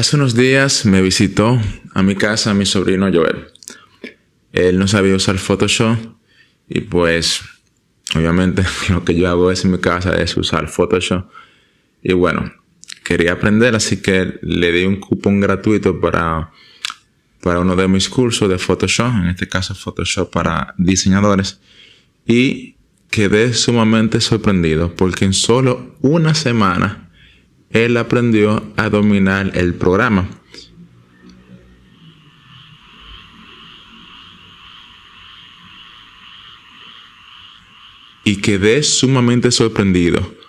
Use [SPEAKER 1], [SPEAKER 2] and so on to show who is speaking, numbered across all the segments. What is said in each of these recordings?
[SPEAKER 1] Hace unos días me visitó a mi casa mi sobrino Joel. Él no sabía usar Photoshop y pues obviamente lo que yo hago es en mi casa es usar Photoshop. Y bueno, quería aprender así que le di un cupón gratuito para, para uno de mis cursos de Photoshop, en este caso Photoshop para diseñadores. Y quedé sumamente sorprendido porque en solo una semana él aprendió a dominar el programa. Y quedé sumamente sorprendido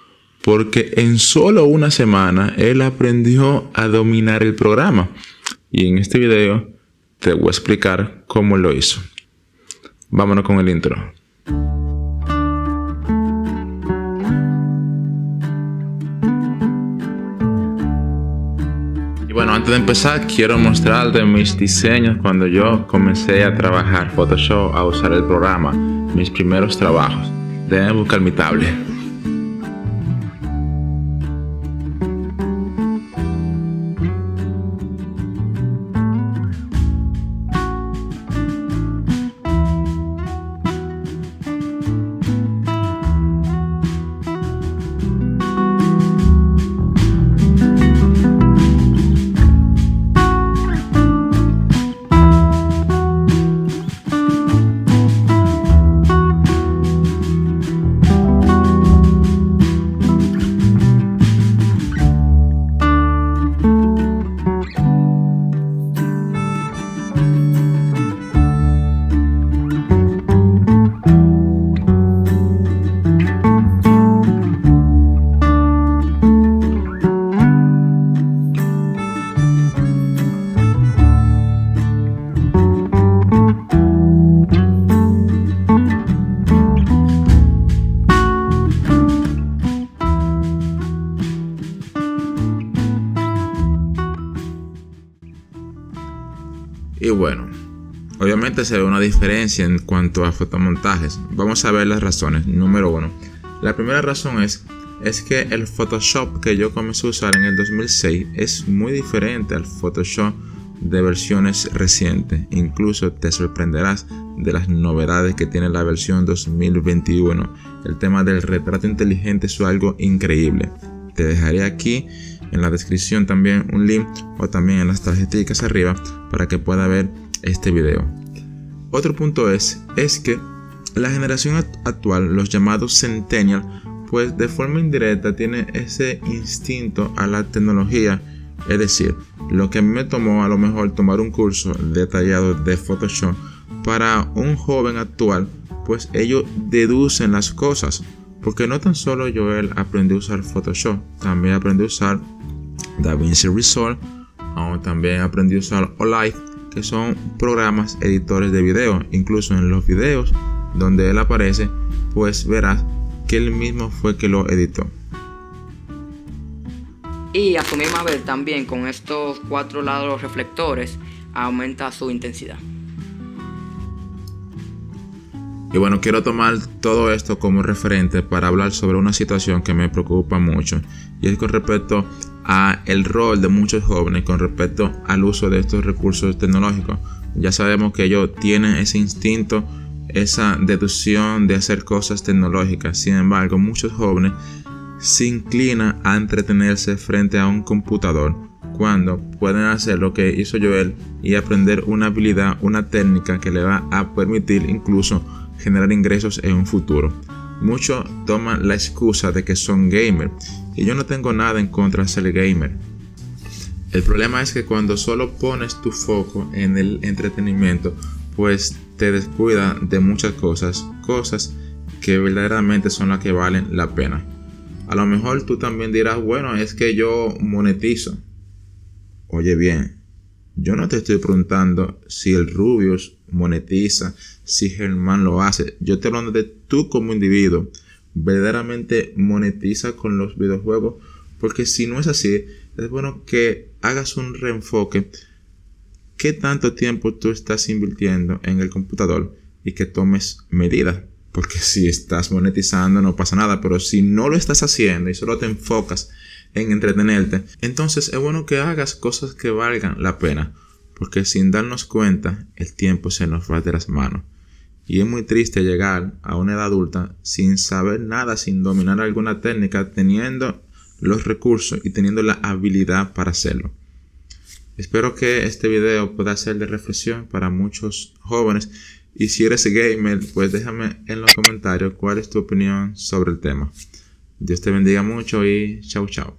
[SPEAKER 1] porque en solo una semana él aprendió a dominar el programa. Y en este video te voy a explicar cómo lo hizo. Vámonos con el intro. Bueno, antes de empezar, quiero mostrarte mis diseños cuando yo comencé a trabajar Photoshop, a usar el programa, mis primeros trabajos. Deben buscar mi tablet. Y bueno, obviamente se ve una diferencia en cuanto a fotomontajes. Vamos a ver las razones. Número uno. La primera razón es, es que el Photoshop que yo comencé a usar en el 2006 es muy diferente al Photoshop de versiones recientes. Incluso te sorprenderás de las novedades que tiene la versión 2021. El tema del retrato inteligente es algo increíble. Te dejaré aquí en la descripción también un link o también en las tarjetas arriba para que pueda ver este video. Otro punto es, es que la generación actual, los llamados Centennial, pues de forma indirecta tiene ese instinto a la tecnología. Es decir, lo que me tomó a lo mejor tomar un curso detallado de Photoshop para un joven actual, pues ellos deducen las cosas. Porque no tan solo Joel aprendió a usar Photoshop, también aprendió a usar DaVinci Resolve, también aprendí a usar Olive, que son programas editores de video. Incluso en los videos donde él aparece, pues verás que él mismo fue que lo editó.
[SPEAKER 2] Y a su misma vez también con estos cuatro lados reflectores aumenta su intensidad.
[SPEAKER 1] Y bueno, quiero tomar todo esto como referente para hablar sobre una situación que me preocupa mucho y es con respecto a el rol de muchos jóvenes con respecto al uso de estos recursos tecnológicos. Ya sabemos que ellos tienen ese instinto, esa deducción de hacer cosas tecnológicas. Sin embargo, muchos jóvenes se inclinan a entretenerse frente a un computador cuando pueden hacer lo que hizo Joel y aprender una habilidad, una técnica que le va a permitir incluso generar ingresos en un futuro. Muchos toman la excusa de que son gamer y yo no tengo nada en contra de ser gamer. El problema es que cuando solo pones tu foco en el entretenimiento, pues te descuida de muchas cosas, cosas que verdaderamente son las que valen la pena. A lo mejor tú también dirás, bueno, es que yo monetizo. Oye bien, yo no te estoy preguntando si el Rubius monetiza, si Germán lo hace. Yo te hablo de tú como individuo. Verdaderamente monetiza con los videojuegos. Porque si no es así, es bueno que hagas un reenfoque. ¿Qué tanto tiempo tú estás invirtiendo en el computador? Y que tomes medidas. Porque si estás monetizando no pasa nada. Pero si no lo estás haciendo y solo te enfocas en entretenerte, entonces es bueno que hagas cosas que valgan la pena, porque sin darnos cuenta el tiempo se nos va de las manos. Y es muy triste llegar a una edad adulta sin saber nada, sin dominar alguna técnica, teniendo los recursos y teniendo la habilidad para hacerlo. Espero que este video pueda ser de reflexión para muchos jóvenes y si eres gamer, pues déjame en los comentarios cuál es tu opinión sobre el tema. Dios te bendiga mucho y chao chao.